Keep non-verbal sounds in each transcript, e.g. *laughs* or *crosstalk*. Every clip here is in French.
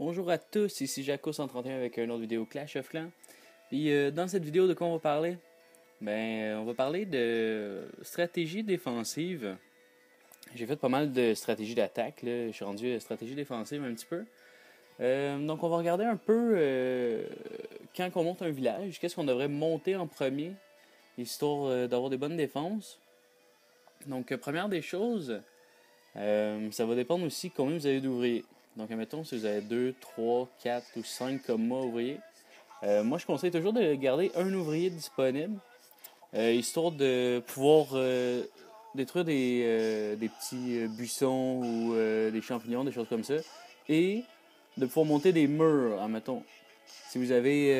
Bonjour à tous, ici Jaco131 avec une autre vidéo Clash of Clans. Et euh, dans cette vidéo, de quoi on va parler? Ben, on va parler de stratégie défensive. J'ai fait pas mal de stratégies d'attaque, je suis rendu stratégie défensive un petit peu. Euh, donc, on va regarder un peu euh, quand on monte un village, qu'est-ce qu'on devrait monter en premier, histoire d'avoir des bonnes défenses. Donc, première des choses, ça va dépendre aussi combien vous avez d'ouvriers. Donc, admettons, si vous avez 2, 3, 4 ou 5 comme moi ouvriers, euh, moi je conseille toujours de garder un ouvrier disponible, euh, histoire de pouvoir euh, détruire des, petits buissons ou des champignons, des choses comme ça, et de pouvoir monter des murs, admettons. Si vous avez,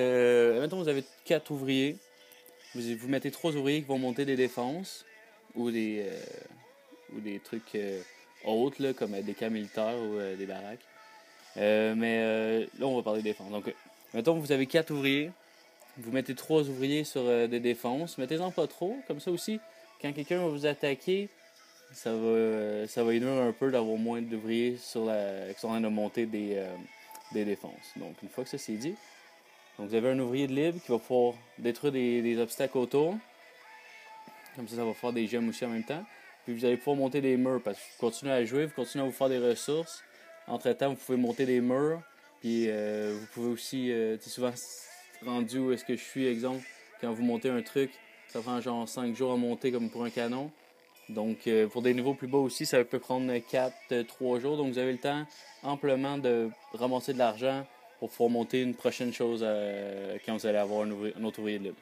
admettons, vous avez 4 ouvriers, vous, vous mettez 3 ouvriers qui vont monter des défenses ou des, ou des trucs autres, là, comme des cas militaires ou des baraques. Euh, mais euh, là, on va parler défense. Donc, mettons, vous avez quatre ouvriers. Vous mettez trois ouvriers sur euh, des défenses. Mettez-en pas trop. Comme ça aussi, quand quelqu'un va vous attaquer, ça va, ça va aider un peu d'avoir moins d'ouvriers sur la, qui sont en train de monter des, des défenses. Donc, une fois que ça c'est dit, donc vous avez un ouvrier de libre qui va pouvoir détruire des, des obstacles autour. Comme ça, ça va faire des gemmes aussi en même temps. Puis vous allez pouvoir monter des murs parce que vous continuez à jouer, vous continuez à vous faire des ressources. Entre-temps, vous pouvez monter des murs. Puis euh, vous pouvez aussi, euh, tu souvent rendu où est-ce que je suis, exemple, quand vous montez un truc, ça prend genre 5 jours à monter comme pour un canon. Donc euh, pour des niveaux plus bas aussi, ça peut prendre 4, 3 jours. Donc vous avez le temps amplement de ramasser de l'argent pour pouvoir monter une prochaine chose quand vous allez avoir un, autre ouvrier libre.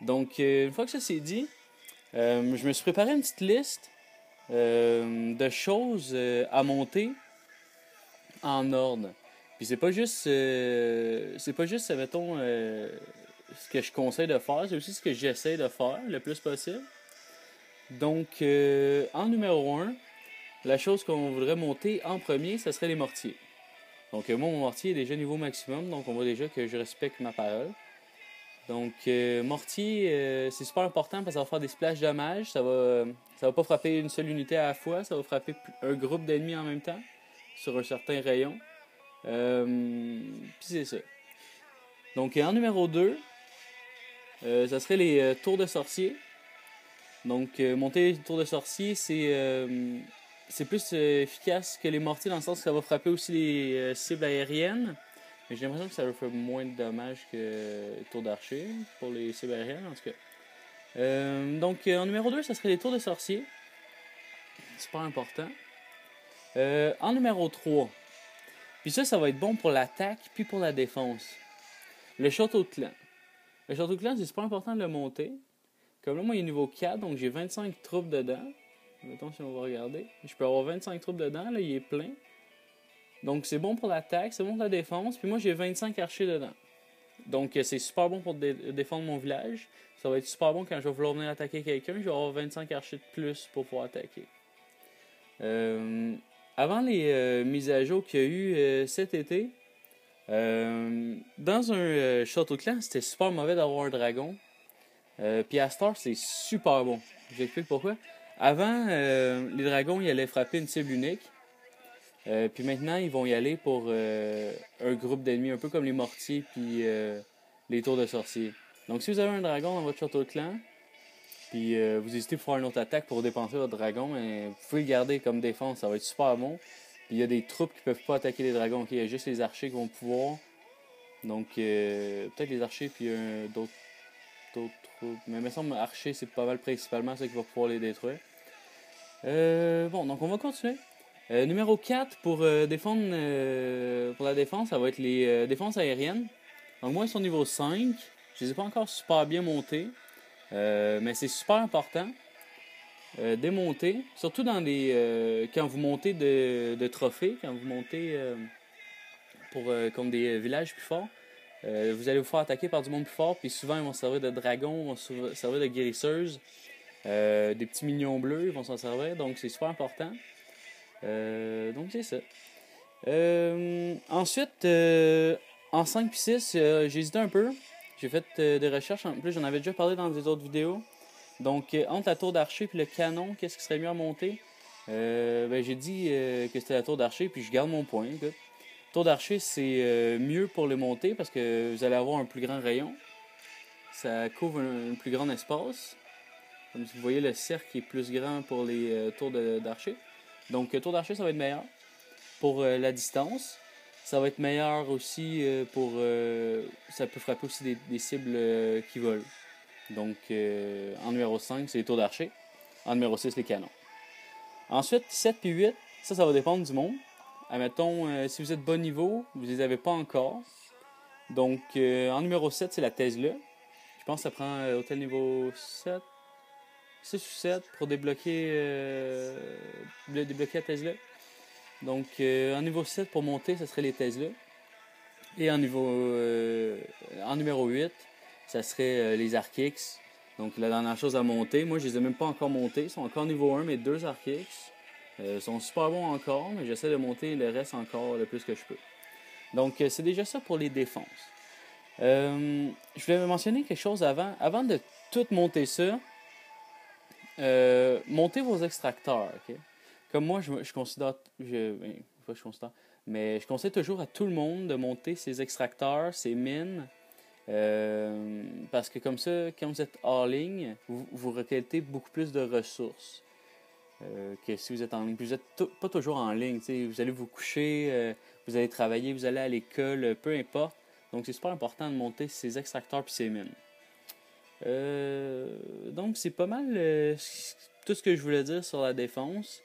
Donc une fois que ça c'est dit, je me suis préparé une petite liste de choses à monter en ordre. Puis c'est pas juste, euh, c'est pas juste, mettons, euh, ce que je conseille de faire, c'est aussi ce que j'essaie de faire le plus possible. Donc, euh, en numéro 1, la chose qu'on voudrait monter en premier, ce serait les mortiers. Donc, moi, mon mortier est déjà niveau maximum, donc on voit déjà que je respecte ma parole. Donc, mortier, c'est super important parce que ça va faire des splash dommages. Ça va, ça va pas frapper une seule unité à la fois, ça va frapper un groupe d'ennemis en même temps sur un certain rayon. Euh, puis c'est ça. Donc en numéro 2, euh, ça serait les euh, tours de sorcier. Donc monter les tours de sorcier, c'est c'est plus efficace que les mortiers dans le sens que ça va frapper aussi les cibles aériennes. Mais j'ai l'impression que ça va faire moins de dommages que les tours d'archer pour les cibles aériennes en tout cas. donc en numéro 2, ça serait les tours de sorcier. C'est pas important. Euh, en numéro 3, puis ça, ça va être bon pour l'attaque puis pour la défense. Le château de clan. Le château de clan, c'est pas important de le monter. Comme là, moi, il est niveau 4, donc j'ai 25 troupes dedans. Mettons si on va regarder. Je peux avoir 25 troupes dedans, là, il est plein. Donc c'est bon pour l'attaque, c'est bon pour la défense. Puis moi, j'ai 25 archers dedans. Donc euh, c'est super bon pour défendre mon village. Ça va être super bon quand je vais vouloir venir attaquer quelqu'un. Je vais avoir 25 archers de plus pour pouvoir attaquer. Euh, avant les euh, mises à jour qu'il y a eu cet été, dans un château clan, c'était super mauvais d'avoir un dragon. Puis à Star, c'est super bon. Je vous explique pourquoi. Avant, les dragons, ils allaient frapper une cible unique. Puis maintenant, ils vont y aller pour un groupe d'ennemis, un peu comme les mortiers puis les tours de sorciers. Donc si vous avez un dragon dans votre château de clan, puis euh, vous hésitez pour faire une autre attaque pour dépenser votre dragon, mais vous pouvez le garder comme défense, ça va être super bon. Puis il y a des troupes qui peuvent pas attaquer les dragons, il y a juste les archers qui vont pouvoir. Donc euh, peut-être les archers puis d'autres troupes. Mais il me semble archers c'est pas mal principalement ça qui va pouvoir les détruire. Euh, bon, donc on va continuer. Numéro 4 pour défendre pour la défense, ça va être les défenses aériennes. Donc moi ils sont niveau 5. Je les ai pas encore super bien montés. Euh, mais c'est super important. Euh, démonter, surtout dans euh, quand vous montez de, trophées, quand vous montez pour comme des villages plus forts, vous allez vous faire attaquer par du monde plus fort, puis souvent ils vont servir de dragons, ils vont servir de guérisseuses, des petits mignons bleus, ils vont s'en servir, donc c'est super important. Donc c'est ça. ensuite, en 5 puis 6, j'ai hésité un peu. J'ai fait euh, des recherches, en plus j'en avais déjà parlé dans des autres vidéos. Donc euh, entre la tour d'archer et le canon, qu'est-ce qui serait mieux à monter? Euh, ben, J'ai dit que c'était la tour d'archer, puis je garde mon point. Tour d'archer, c'est mieux pour le monter parce que vous allez avoir un plus grand rayon. Ça couvre un, plus grand espace. Comme vous voyez, le cercle est plus grand pour les tours d'archer. Donc, tour d'archer, ça va être meilleur pour la distance. Ça va être meilleur aussi pour. ça peut frapper aussi des, cibles qui volent. Donc, en numéro 5, c'est les tours d'archer. En numéro 6, les canons. Ensuite, 7 puis 8, ça, ça va dépendre du monde. Admettons, euh, si vous êtes bon niveau, vous les avez pas encore. Donc, euh, en numéro 7, c'est la Tesla. Je pense que ça prend euh, au niveau 7, 6 ou 7 pour débloquer, débloquer la Tesla. Donc, en niveau 7, pour monter, ce serait les Tesla. Et en, niveau, en numéro 8, ça serait les Arkix. Donc, la dernière chose à monter, moi, je les ai même pas encore montés. Ils sont encore niveau 1, mais deux. Euh, ils sont super bons encore, mais j'essaie de monter le reste encore le plus que je peux. Donc, euh, c'est déjà ça pour les défenses. Euh, je voulais mentionner quelque chose avant. Avant de tout monter ça, montez vos extracteurs. Comme moi, je, considère. Je, ben, je considère. Mais je conseille toujours à tout le monde de monter ses extracteurs, ses mines. parce que comme ça, quand vous êtes hors ligne, vous, vous beaucoup plus de ressources. Euh, que si vous êtes en ligne. vous n'êtes pas toujours en ligne. Vous allez vous coucher, euh, vous allez travailler, vous allez à l'école, euh, peu importe. Donc c'est super important de monter ces extracteurs puis ces mines. Donc c'est pas mal tout ce que je voulais dire sur la défense.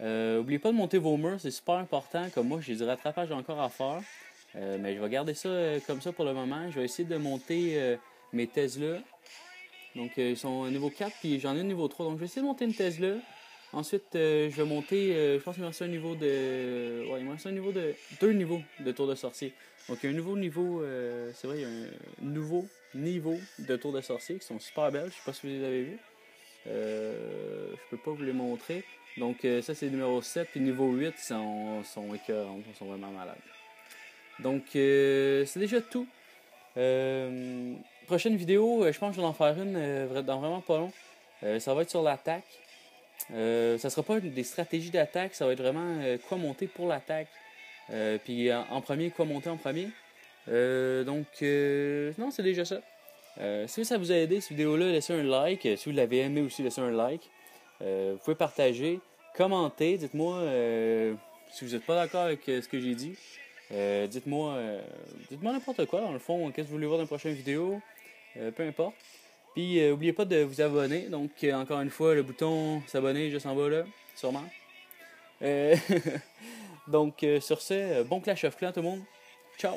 N'oubliez pas de monter vos murs, c'est super important. Comme moi, j'ai du rattrapage encore à faire. mais je vais garder ça comme ça pour le moment. Je vais essayer de monter mes Tesla. Donc ils sont au niveau 4, puis j'en ai un niveau 3. Donc je vais essayer de monter une Tesla. Ensuite, euh, je vais monter, euh, je pense qu'il me reste un niveau de. Ouais, il me reste un niveau de. Deux niveaux de tour de sorcier. Donc, il y a un nouveau niveau, euh, c'est vrai, il y a un nouveau niveau de tour de sorcier qui sont super belles. Je sais pas si vous les avez vus. je peux pas vous les montrer. Donc, ça, c'est numéro 7. Puis, niveau 8, sont, sont écœurants, sont vraiment malades. Donc, c'est déjà tout. prochaine vidéo, je pense que je vais en faire une dans vraiment pas long. ça va être sur l'attaque. Euh, ça ne sera pas des stratégies d'attaque, ça va être vraiment euh, quoi monter pour l'attaque. Euh, puis en, premier, quoi monter en premier. donc, non, c'est déjà ça. si ça vous a aidé, cette vidéo-là, laissez un like. Si vous l'avez aimé aussi, laissez un like. vous pouvez partager, commenter. Dites-moi si vous n'êtes pas d'accord avec ce que j'ai dit. dites-moi dites-moi n'importe quoi, dans le fond. Qu'est-ce que vous voulez voir dans la prochaine vidéo. peu importe. Puis, n'oubliez euh, pas de vous abonner. Donc, euh, encore une fois, le bouton s'abonner juste en bas là, sûrement. Euh, *laughs* donc, sur ce, bon Clash of Clans tout le monde. Ciao!